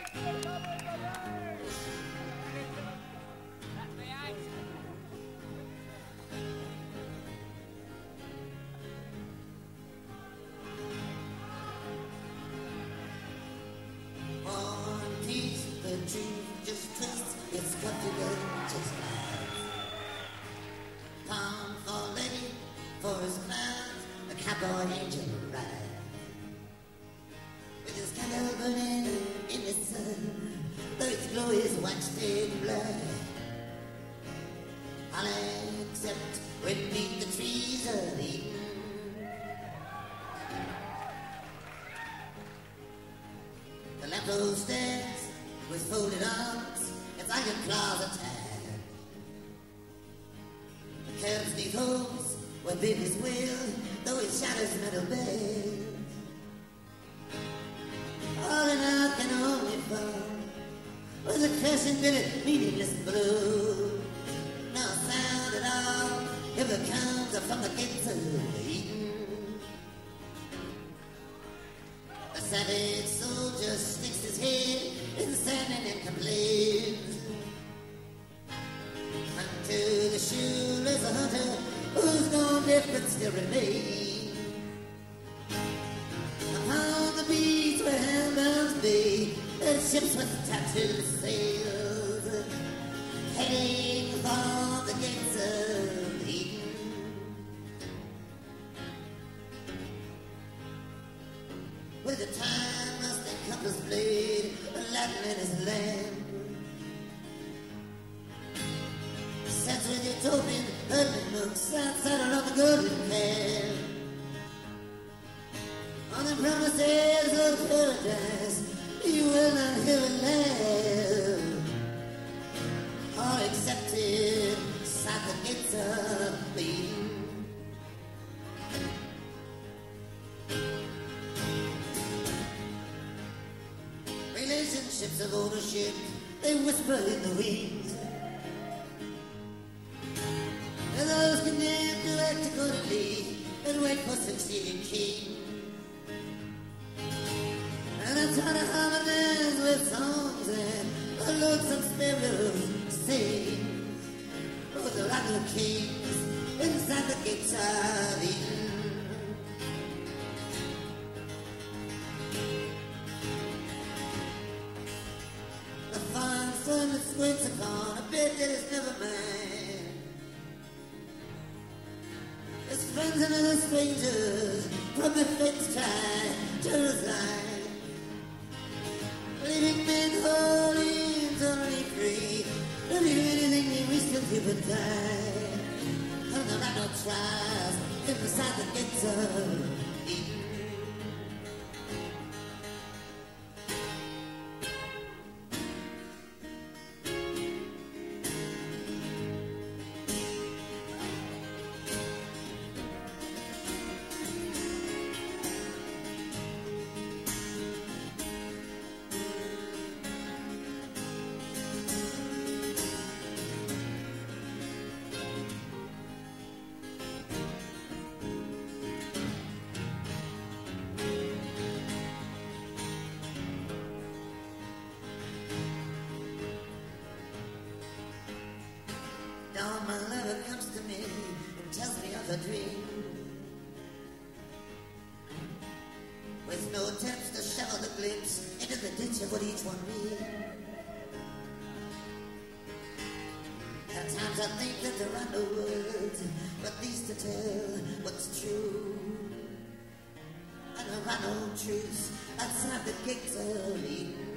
Thank you. When meet the trees of Eden. The lamppost stands with folded arms, its iron claws attack. The curves neath holes where babies wail, though it shadows metal beds. All in out can only fall with a crescent in it, meaningless blue. All ever comes from the gates of Eden. A savage soldier sticks his head in the sand and complains. Unto the shoeless hunter whose no difference still remains. Upon the beach where hellbounds be, the ships with tattooed sails, heading and compass blade, Aladdin in his lamp. Sets with utopian urban nooks outside around the golden can. On the promises of paradise, you will not hear a laugh. All accepted, gates of Relationships of ownership, they whisper in the wings. And those condemned to act accordingly and wait for succeeding king. And I try to harmonize with songs and the lonesome sparrows sing. Oh, there are no kings inside the gates of. Friends and other strangers from the fence try to the resign. Dream. With no attempts to shovel the glimpse into the ditch of what each one read. At times I think that there are no words, but these to tell what's true. And there are no truths outside the gates of Eden.